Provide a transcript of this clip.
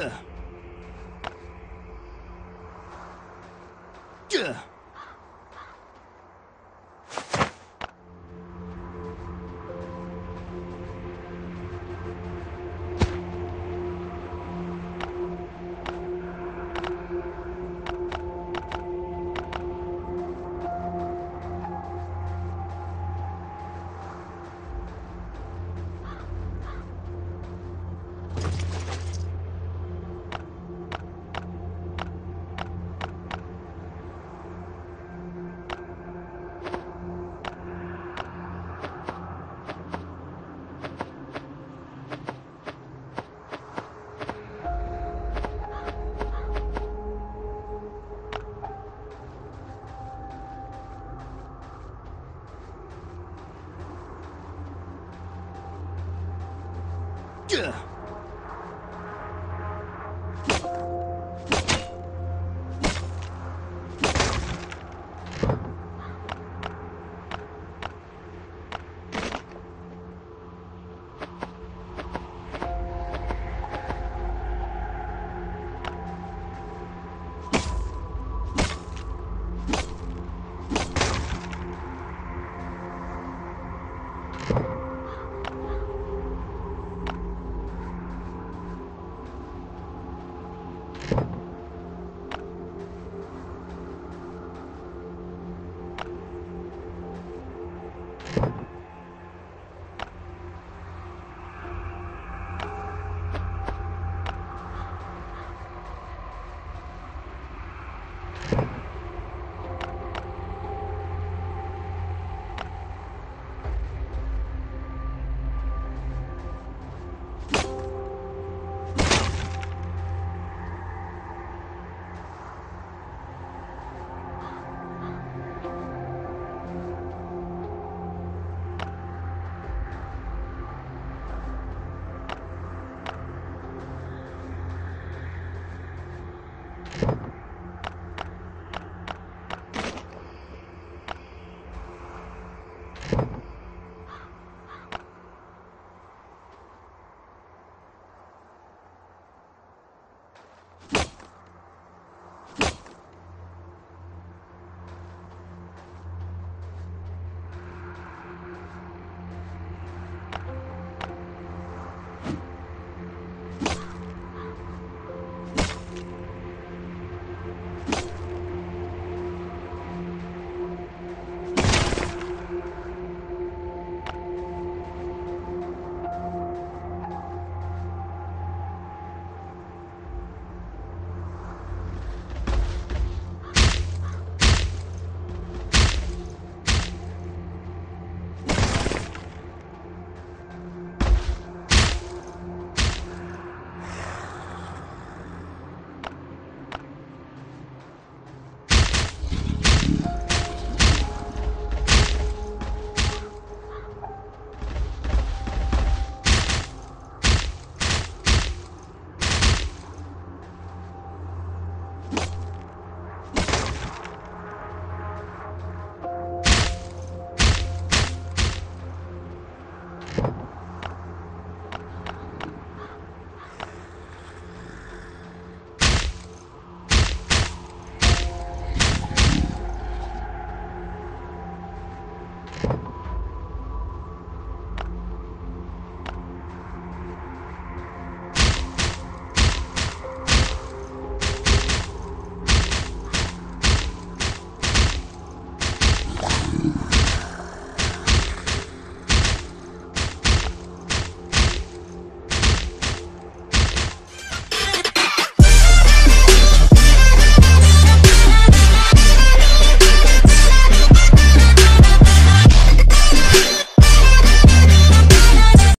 Ugh.